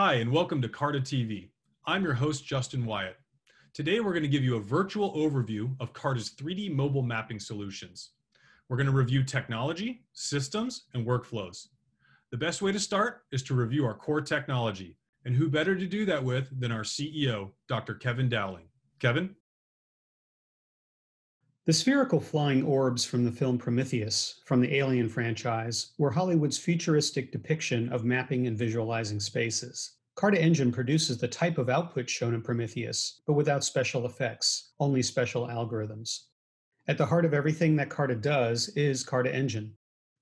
Hi, and welcome to Kaarta TV. I'm your host, Justin Wyatt. Today, we're going to give you a virtual overview of Kaarta's 3D mobile mapping solutions. We're going to review technology, systems, and workflows. The best way to start is to review our core technology, and who better to do that with than our CEO, Dr. Kevin Dowling. Kevin? The spherical flying orbs from the film Prometheus from the Alien franchise were Hollywood's futuristic depiction of mapping and visualizing spaces. Kaarta Engine produces the type of output shown in Prometheus, but without special effects, only special algorithms. At the heart of everything that Kaarta does is Kaarta Engine.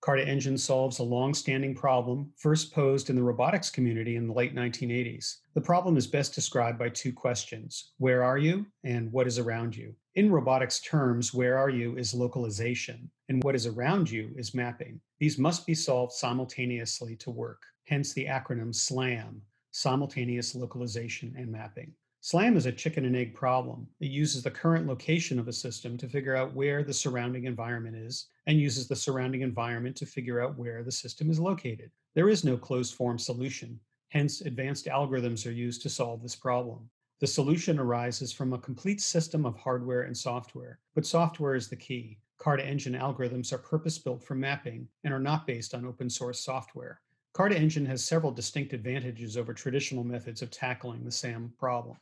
Kaarta Engine solves a long standing problem first posed in the robotics community in the late 1980s. The problem is best described by two questions Where are you? and What is around you? In robotics terms, where are you is localization, and what is around you is mapping. These must be solved simultaneously to work, hence the acronym SLAM simultaneous localization and mapping. SLAM is a chicken and egg problem. It uses the current location of a system to figure out where the surrounding environment is and uses the surrounding environment to figure out where the system is located. There is no closed form solution. Hence, advanced algorithms are used to solve this problem. The solution arises from a complete system of hardware and software, but software is the key. Kaarta Engine algorithms are purpose built for mapping and are not based on open source software. Kaarta Engine has several distinct advantages over traditional methods of tackling the SLAM problem.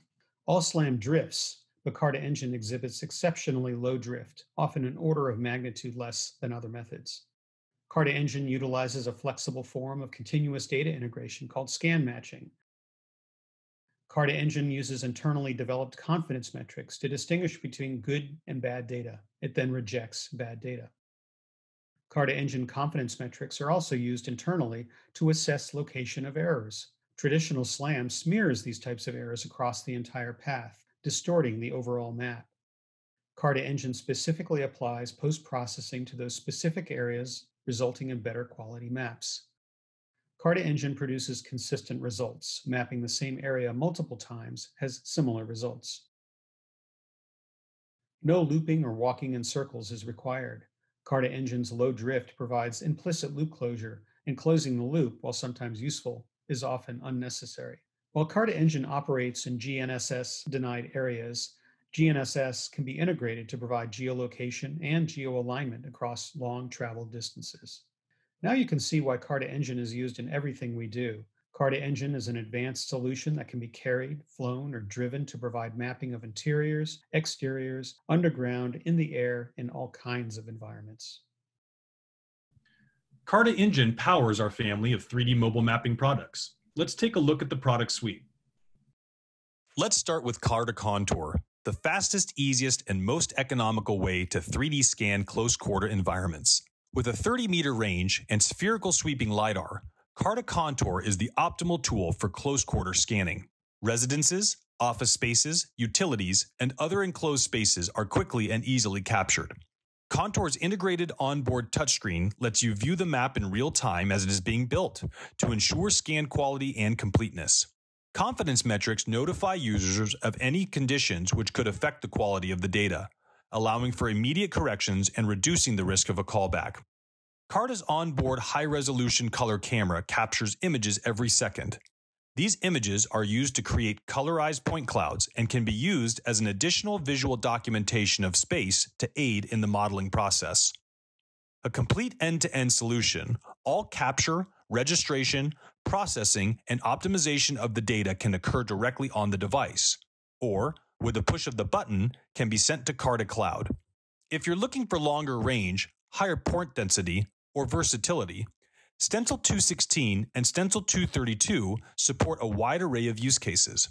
All SLAM drifts, but Kaarta Engine exhibits exceptionally low drift, often an order of magnitude less than other methods. Kaarta Engine utilizes a flexible form of continuous data integration called scan matching. Kaarta Engine uses internally developed confidence metrics to distinguish between good and bad data. It then rejects bad data. Kaarta Engine confidence metrics are also used internally to assess location of errors. Traditional SLAM smears these types of errors across the entire path, distorting the overall map. Kaarta Engine specifically applies post processing to those specific areas, resulting in better quality maps. Kaarta Engine produces consistent results. Mapping the same area multiple times has similar results. No looping or walking in circles is required. Kaarta Engine's low drift provides implicit loop closure, and closing the loop, while sometimes useful, is often unnecessary. While Kaarta Engine operates in GNSS denied areas, GNSS can be integrated to provide geolocation and geoalignment across long travel distances. Now you can see why Kaarta Engine is used in everything we do. Kaarta Engine is an advanced solution that can be carried, flown, or driven to provide mapping of interiors, exteriors, underground, in the air, in all kinds of environments. Kaarta Engine powers our family of 3D mobile mapping products. Let's take a look at the product suite. Let's start with Kaarta Contour, the fastest, easiest, and most economical way to 3D scan close quarter environments. With a 30 meter range and spherical sweeping LiDAR, Kaarta Contour is the optimal tool for close quarter scanning. Residences, office spaces, utilities, and other enclosed spaces are quickly and easily captured. Contour's integrated onboard touchscreen lets you view the map in real time as it is being built to ensure scan quality and completeness. Confidence metrics notify users of any conditions which could affect the quality of the data, allowing for immediate corrections and reducing the risk of a callback. Kaarta's onboard high resolution color camera captures images every second, these images are used to create colorized point clouds and can be used as an additional visual documentation of space to aid in the modeling process. A complete end-to-end solution, all capture, registration, processing, and optimization of the data can occur directly on the device, or with a push of the button can be sent to Kaarta Cloud. If you're looking for longer range, higher point density, or versatility, Stencil 216 and Stencil 232 support a wide array of use cases.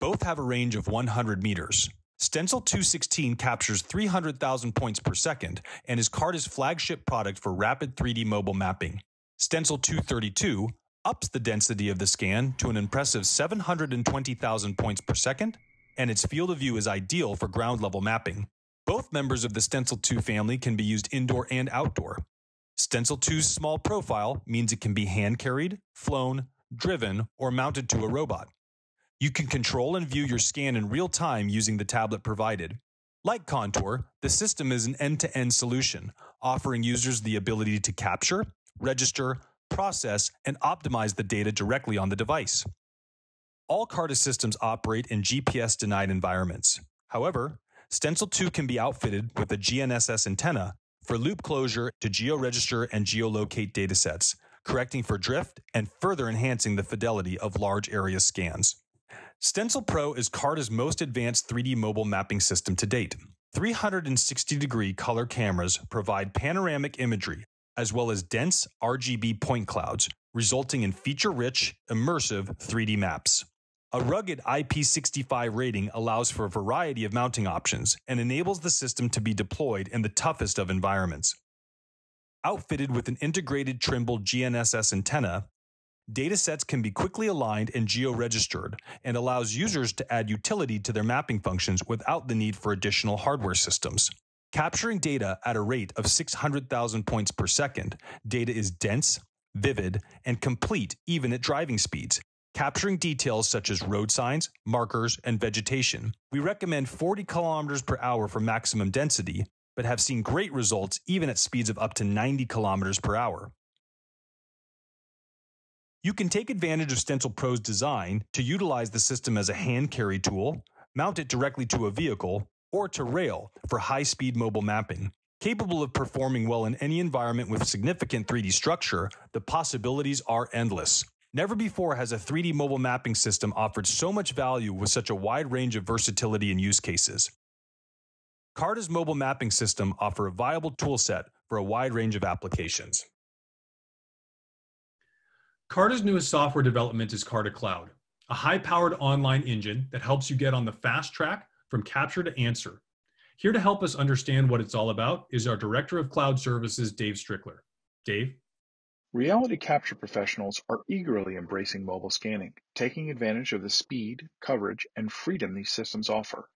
Both have a range of 100 meters. Stencil 216 captures 300,000 points per second and is Kaarta's flagship product for rapid 3D mobile mapping. Stencil 232 ups the density of the scan to an impressive 720,000 points per second, and its field of view is ideal for ground level mapping. Both members of the Stencil 2 family can be used indoor and outdoor, Stencil 2's small profile means it can be hand carried, flown, driven, or mounted to a robot. You can control and view your scan in real time using the tablet provided. Like Contour, the system is an end to end solution, offering users the ability to capture, register, process, and optimize the data directly on the device. All Kaarta systems operate in GPS denied environments. However, Stencil 2 can be outfitted with a GNSS antenna for loop closure to georegister and geolocate datasets, correcting for drift and further enhancing the fidelity of large area scans. Stencil Pro is Kaarta's most advanced 3D mobile mapping system to date. 360 degree color cameras provide panoramic imagery as well as dense RGB point clouds, resulting in feature rich, immersive 3D maps. A rugged IP65 rating allows for a variety of mounting options and enables the system to be deployed in the toughest of environments. Outfitted with an integrated Trimble GNSS antenna, datasets can be quickly aligned and geo-registered and allows users to add utility to their mapping functions without the need for additional hardware systems. Capturing data at a rate of 600,000 points per second, data is dense, vivid, and complete even at driving speeds, capturing details such as road signs, markers, and vegetation. We recommend 40 kilometers per hour for maximum density, but have seen great results even at speeds of up to 90 kilometers per hour. You can take advantage of Stencil Pro's design to utilize the system as a hand carry tool, mount it directly to a vehicle, or to rail for high speed mobile mapping. Capable of performing well in any environment with significant 3D structure, the possibilities are endless. Never before has a 3D mobile mapping system offered so much value with such a wide range of versatility and use cases. Kaarta's mobile mapping system offer a viable toolset for a wide range of applications. Kaarta's newest software development is Kaarta Cloud, a high-powered online engine that helps you get on the fast track from capture to answer. Here to help us understand what it's all about is our Director of Cloud Services, Dave Strickler. Dave? Reality capture professionals are eagerly embracing mobile scanning, taking advantage of the speed, coverage, and freedom these systems offer.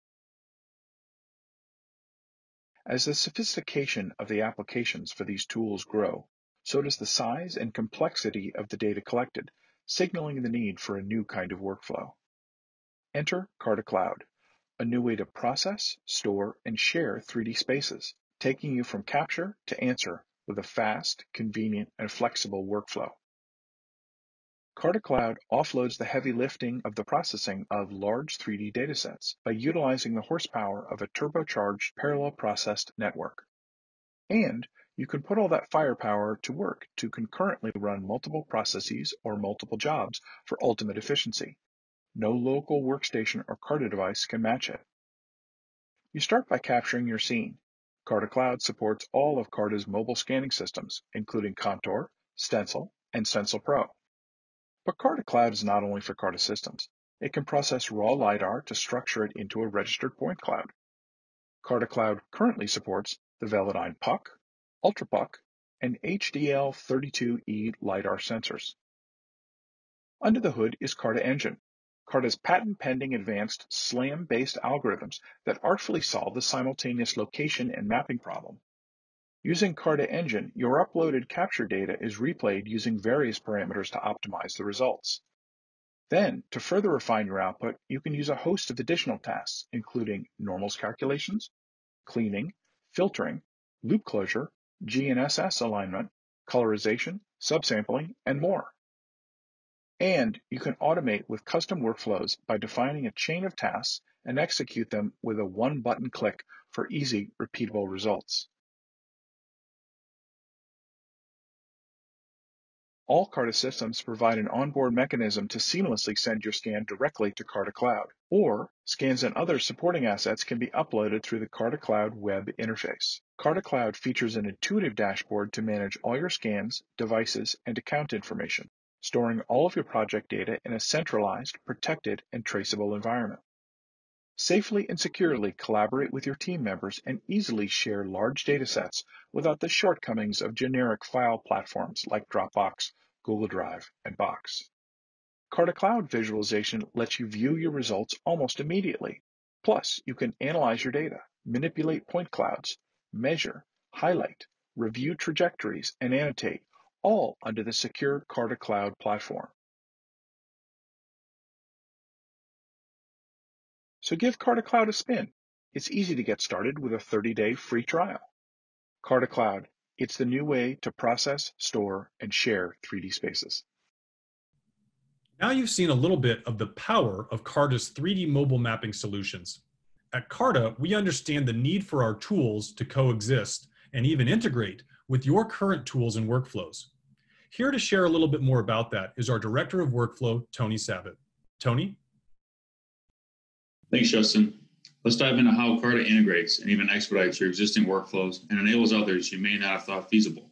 As the sophistication of the applications for these tools grow, so does the size and complexity of the data collected, signaling the need for a new kind of workflow. Enter Kaarta Cloud, a new way to process, store, and share 3D spaces, taking you from capture to answer with a fast, convenient, and flexible workflow. Kaarta Cloud offloads the heavy lifting of the processing of large 3D datasets by utilizing the horsepower of a turbocharged parallel processed network. And you can put all that firepower to work to concurrently run multiple processes or multiple jobs for ultimate efficiency. No local workstation or Kaarta device can match it. You start by capturing your scene. Kaarta Cloud supports all of Kaarta's mobile scanning systems, including Contour, Stencil, and Stencil Pro. But Kaarta Cloud is not only for Kaarta systems. It can process raw LiDAR to structure it into a registered point cloud. Kaarta Cloud currently supports the Velodyne Puck, UltraPuck, and HDL32E LiDAR sensors. Under the hood is Kaarta Engine, Kaarta's patent-pending advanced SLAM-based algorithms that artfully solve the simultaneous location and mapping problem. Using Kaarta Engine, your uploaded capture data is replayed using various parameters to optimize the results. Then, to further refine your output, you can use a host of additional tasks, including normals calculations, cleaning, filtering, loop closure, GNSS alignment, colorization, subsampling, and more. And you can automate with custom workflows by defining a chain of tasks and execute them with a one button click for easy, repeatable results. All Kaarta systems provide an onboard mechanism to seamlessly send your scan directly to Kaarta Cloud, or scans and other supporting assets can be uploaded through the Kaarta Cloud web interface. Kaarta Cloud features an intuitive dashboard to manage all your scans, devices, and account information storing all of your project data in a centralized, protected, and traceable environment. Safely and securely collaborate with your team members and easily share large datasets without the shortcomings of generic file platforms like Dropbox, Google Drive, and Box. Kaarta Cloud visualization lets you view your results almost immediately. Plus, you can analyze your data, manipulate point clouds, measure, highlight, review trajectories, and annotate, all under the secure Kaarta Cloud platform. So give Kaarta Cloud a spin. It's easy to get started with a 30-day free trial. Kaarta Cloud, it's the new way to process, store, and share 3D spaces. Now you've seen a little bit of the power of Kaarta's 3D mobile mapping solutions. At Kaarta, we understand the need for our tools to coexist and even integrate with your current tools and workflows. Here to share a little bit more about that is our Director of Workflow, Tony Savitt. Tony? Thanks, Justin. Let's dive into how Kaarta integrates and even expedites your existing workflows and enables others you may not have thought feasible.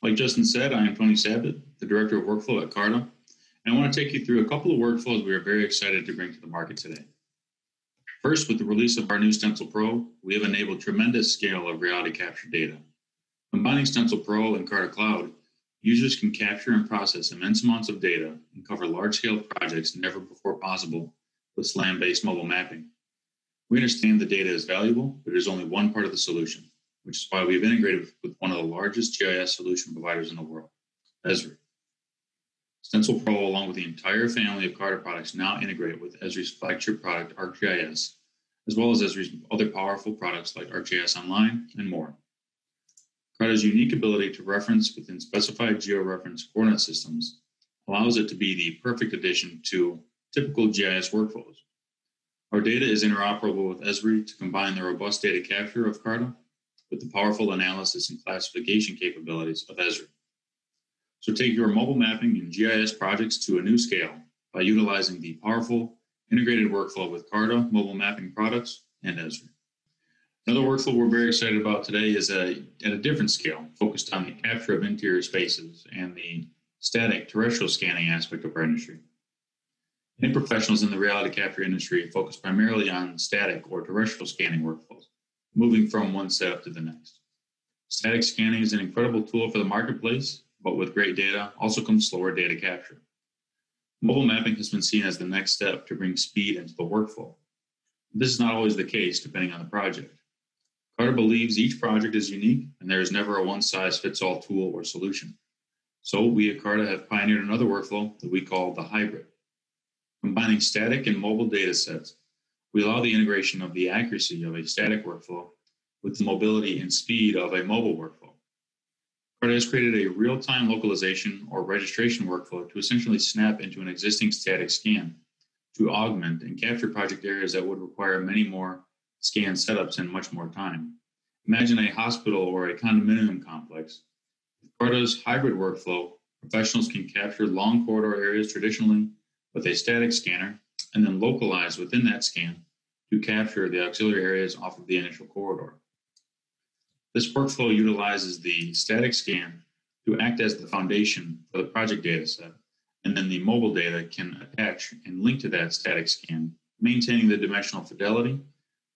Like Justin said, I am Tony Savitt, the Director of Workflow at Kaarta, and I want to take you through a couple of workflows we are very excited to bring to the market today. First, with the release of our new Stencil Pro, we have enabled tremendous scale of reality capture data. Combining Stencil Pro and Kaarta Cloud, users can capture and process immense amounts of data and cover large-scale projects never before possible with SLAM-based mobile mapping. We understand the data is valuable, but it is only one part of the solution, which is why we've integrated with one of the largest GIS solution providers in the world, Esri. Stencil Pro, along with the entire family of Kaarta products, now integrate with Esri's flagship product, ArcGIS, as well as Esri's other powerful products like ArcGIS Online and more. Kaarta's unique ability to reference within specified georeference coordinate systems allows it to be the perfect addition to typical GIS workflows. Our data is interoperable with Esri to combine the robust data capture of Kaarta with the powerful analysis and classification capabilities of Esri. So take your mobile mapping and GIS projects to a new scale by utilizing the powerful integrated workflow with Kaarta mobile mapping products and Esri. Another workflow we're very excited about today is a, at a different scale, focused on the capture of interior spaces and the static terrestrial scanning aspect of our industry. Many professionals in the reality capture industry focus primarily on static or terrestrial scanning workflows, moving from one setup to the next. Static scanning is an incredible tool for the marketplace, but with great data also comes slower data capture. Mobile mapping has been seen as the next step to bring speed into the workflow. This is not always the case depending on the project. Kaarta believes each project is unique and there is never a one size fits all tool or solution. So we at Kaarta have pioneered another workflow that we call the hybrid. Combining static and mobile data sets, we allow the integration of the accuracy of a static workflow with the mobility and speed of a mobile workflow. Kaarta has created a real time localization or registration workflow to essentially snap into an existing static scan to augment and capture project areas that would require many more scan setups in much more time. Imagine a hospital or a condominium complex. With Kaarta's hybrid workflow, professionals can capture long corridor areas traditionally with a static scanner and then localize within that scan to capture the auxiliary areas off of the initial corridor. This workflow utilizes the static scan to act as the foundation for the project data set, and then the mobile data can attach and link to that static scan, maintaining the dimensional fidelity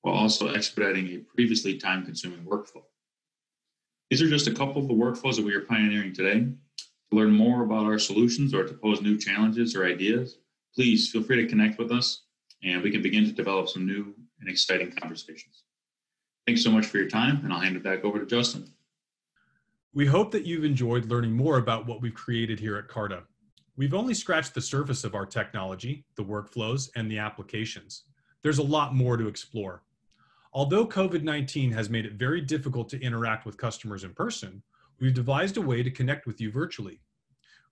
while also expediting a previously time consuming workflow. These are just a couple of the workflows that we are pioneering today. To learn more about our solutions or to pose new challenges or ideas, please feel free to connect with us and we can begin to develop some new and exciting conversations. Thanks so much for your time, and I'll hand it back over to Justin. We hope that you've enjoyed learning more about what we've created here at Kaarta. We've only scratched the surface of our technology, the workflows, and the applications. There's a lot more to explore. Although COVID 19 has made it very difficult to interact with customers in person, we've devised a way to connect with you virtually.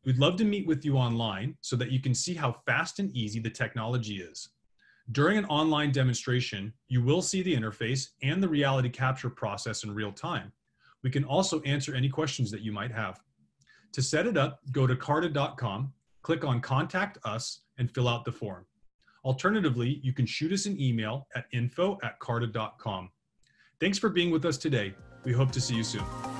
We'd love to meet with you online so that you can see how fast and easy the technology is. During an online demonstration, you will see the interface and the reality capture process in real time. We can also answer any questions that you might have. To set it up, go to kaarta.com, click on Contact Us, and fill out the form. Alternatively, you can shoot us an email at info at kaarta.com. Thanks for being with us today. We hope to see you soon.